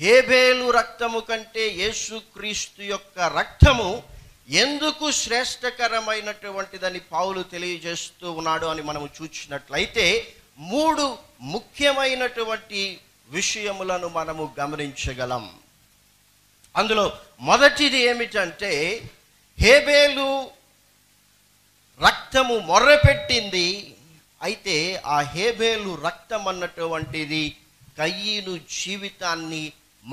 హేబేలు రక్తము కంటే యేసుక్రీస్తు యొక్క రక్తము ఎందుకు శ్రేష్టకరమైనటువంటిదని పావులు తెలియజేస్తూ ఉన్నాడు అని మనము చూసినట్లయితే మూడు ముఖ్యమైనటువంటి విషయములను మనము గమనించగలం. అందులో మొదటిది ఏమిటంటే హేబేలు రక్తము మొర్రపెట్టింది అయితే ఆ హేబేలు రక్తం అన్నటువంటిది కయ్యను జీవితాన్ని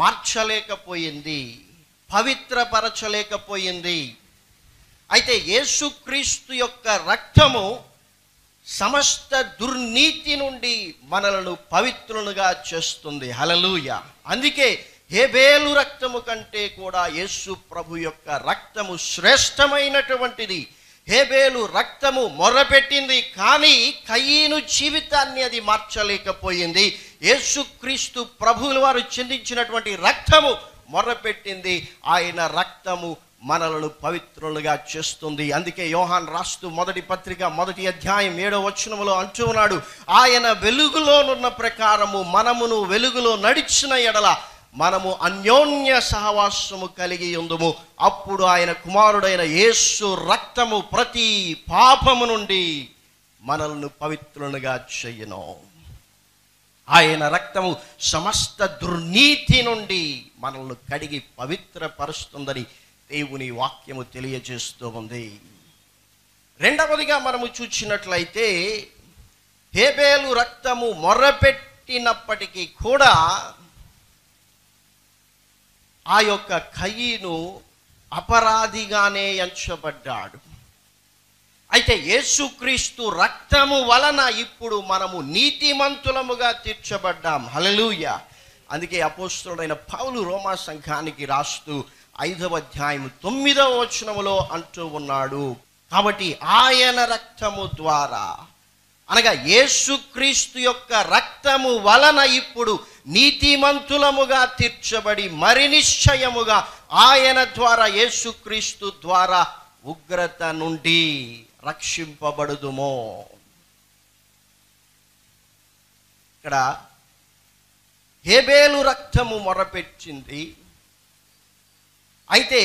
మార్చలేకపోయింది పవిత్రపరచలేకపోయింది. అయితే యేసుక్రీస్తు యొక్క రక్తము సమస్త దుర్నీతి నుండి మనలను పవిత్రులుగా చేస్తుంది. హలలుయ అందుకే హేబేలు రక్తము కంటే కూడా యేసు ప్రభు యొక్క రక్తము శ్రేష్టమైనటువంటిది. హేబేలు రక్తము మొరపెట్టింది కానీ కయ్యను జీవితాన్ని అది మార్చలేకపోయింది. యేసుక్రీస్తు ప్రభువుల వారు చెందించినటువంటి రక్తము మొరపెట్టింది. ఆయన రక్తము మనలను పవిత్రులుగా చేస్తుంది. అందుకే యోహాన్ రాస్తూ మొదటి పత్రిక మొదటి అధ్యాయం ఏడో వచనములో అంటూ ఉన్నాడు ఆయన వెలుగులోనున్న ప్రకారము మనమును వెలుగులో నడిచిన ఎడల మనము అన్యోన్య సహవాసము కలిగి ఉందుము. అప్పుడు ఆయన కుమారుడైన యేసు రక్తము ప్రతి పాపము నుండి మనల్ని పవిత్రులుగా చెయ్యను ఆయన రక్తము సమస్త దుర్నీతి నుండి మనల్ని కడిగి పవిత్రపరుస్తుందని దేవుని వాక్యము తెలియజేస్తూ ఉంది. రెండవదిగా మనము చూసినట్లయితే హేబేలు రక్తము మొర్రపెట్టినప్పటికీ కూడా ఆ యొక్క కయ్యను అపరాధిగానే ఎంచబడ్డాడు. అయితే యేసుక్రీస్తు రక్తము వలన ఇప్పుడు మనము నీతిమంతులముగా తీర్చబడ్డాం. హలలుయ అందుకే అపోస్తుడైన పౌలు రోమా సంఘానికి రాస్తూ ఐదవ అధ్యాయం తొమ్మిదవ వచనములో అంటూ ఉన్నాడు. కాబట్టి ఆయన రక్తము ద్వారా అనగా యేసుక్రీస్తు యొక్క రక్తము వలన ఇప్పుడు నీతిమంతులముగా తీర్చబడి మరి నిశ్చయముగా ఆయన ద్వారా యేసుక్రీస్తు ద్వారా ఉగ్రత నుండి రక్షింపబడుదుమో. ఇక్కడ హేబేలు రక్తము మొరపెట్టింది. అయితే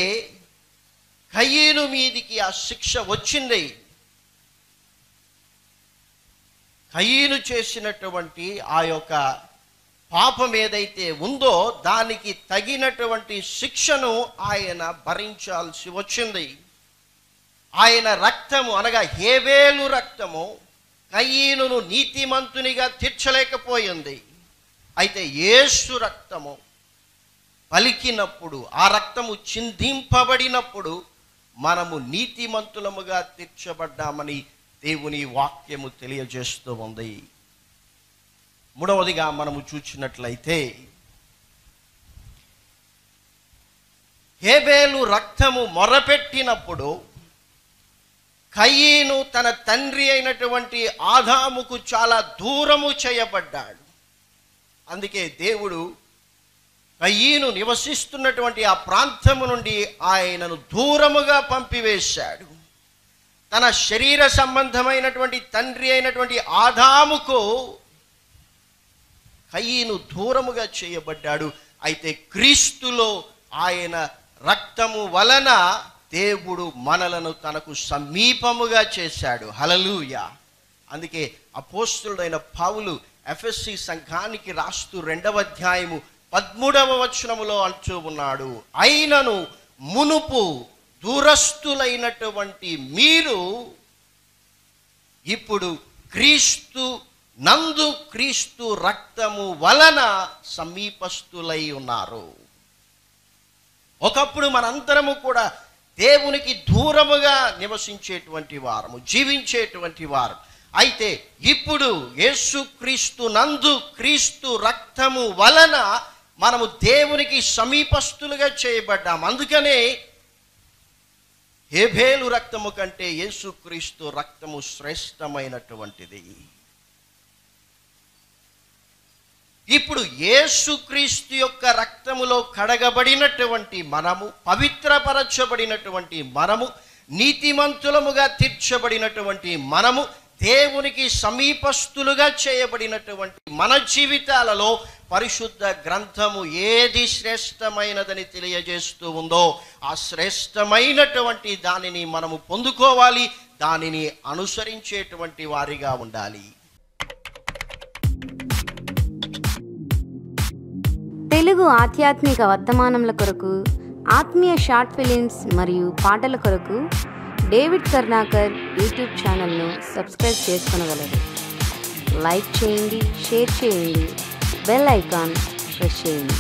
కయ్యేను మీదికి ఆ శిక్ష వచ్చింది. కయ్యను చేసినటువంటి ఆ యొక్క పాపం ఏదైతే ఉందో దానికి తగినటువంటి శిక్షను ఆయన భరించాల్సి వచ్చింది. ఆయన రక్తము అనగా హేవేలు రక్తము కయ్యను నీతిమంతునిగా తీర్చలేకపోయింది. అయితే యేసు రక్తము పలికినప్పుడు ఆ రక్తము చిందింపబడినప్పుడు మనము నీతిమంతులముగా తీర్చబడ్డామని దేవుని వాక్యము తెలియజేస్తూ ఉంది. మూడవదిగా మనము చూసినట్లయితే హేబేలు రక్తము మొరపెట్టినప్పుడు కయ్యను తన తండ్రి అయినటువంటి ఆదాముకు చాలా దూరము చేయబడ్డాడు. అందుకే దేవుడు కయ్యను నివసిస్తున్నటువంటి ఆ ప్రాంతము నుండి ఆయనను దూరముగా పంపివేశాడు. తన శరీర సంబంధమైనటువంటి తండ్రి అయినటువంటి ఆదాముకు కయ్యను దూరముగా చేయబడ్డాడు. అయితే క్రీస్తులో ఆయన రక్తము వలన దేవుడు మనలను తనకు సమీపముగా చేశాడు. హలలుయ అందుకే అపోస్తుడైన పావులు ఎఫ్ఎస్సి సంఘానికి రాస్తూ రెండవ అధ్యాయము పద్మూడవ వచనములో అంటూ ఉన్నాడు. అయినను మునుపు దూరస్తులైనటువంటి మీరు ఇప్పుడు క్రీస్తు నందు క్రీస్తు రక్తము వలన సమీపస్తులై ఉన్నారు. ఒకప్పుడు మనందరము కూడా దేవునికి దూరముగా నివసించేటువంటి వారము జీవించేటువంటి వారు అయితే ఇప్పుడు యేసుక్రీస్తు నందు క్రీస్తు రక్తము వలన మనము దేవునికి సమీపస్తులుగా చేయబడ్డాము. అందుకనే హేబేలు రక్తము కంటే యేసుక్రీస్తు రక్తము శ్రేష్టమైనటువంటిది. ఇప్పుడు యేసుక్రీస్తు యొక్క రక్తములో కడగబడినటువంటి మనము పవిత్రపరచబడినటువంటి మనము నీతిమంతులముగా తీర్చబడినటువంటి మనము దేవునికి సమీపస్తులుగా చేయబడినటువంటి మన జీవితాలలో పరిశుద్ధ గ్రంథము ఏది శ్రేష్టమైనదని తెలియజేస్తూ ఉందో ఆ శ్రేష్టమైనటువంటి దానిని మనము పొందుకోవాలి దానిని అనుసరించేటువంటి వారిగా ఉండాలి. తెలుగు ఆధ్యాత్మిక వర్తమానముల కొరకు ఆత్మీయ షార్ట్ ఫిలిమ్స్ మరియు పాటల కొరకు డేవిడ్ కర్ణాకర్ యూట్యూబ్ ఛానల్ను సబ్స్క్రైబ్ చేసుకునగలరు. లైక్ చేయండి షేర్ చేయండి బెల్ ఐకాన్ ప్రెస్ చేయండి.